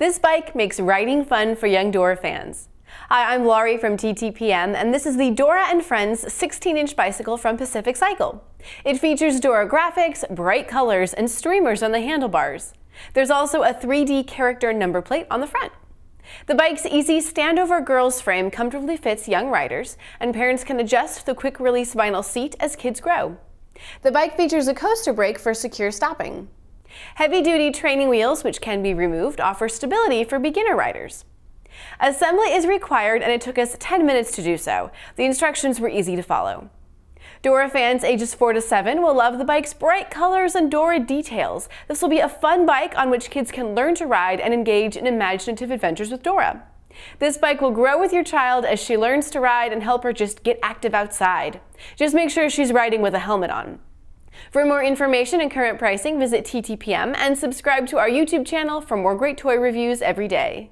This bike makes riding fun for young Dora fans. Hi, I'm Laurie from TTPM, and this is the Dora and Friends 16-inch bicycle from Pacific Cycle. It features Dora graphics, bright colors, and streamers on the handlebars. There's also a 3D character number plate on the front. The bike's easy standover girls frame comfortably fits young riders, and parents can adjust the quick-release vinyl seat as kids grow. The bike features a coaster brake for secure stopping. Heavy-duty training wheels, which can be removed, offer stability for beginner riders. Assembly is required and it took us 10 minutes to do so. The instructions were easy to follow. Dora fans ages 4 to 7 will love the bike's bright colors and Dora details. This will be a fun bike on which kids can learn to ride and engage in imaginative adventures with Dora. This bike will grow with your child as she learns to ride and help her just get active outside. Just make sure she's riding with a helmet on. For more information and current pricing, visit TTPM and subscribe to our YouTube channel for more great toy reviews every day.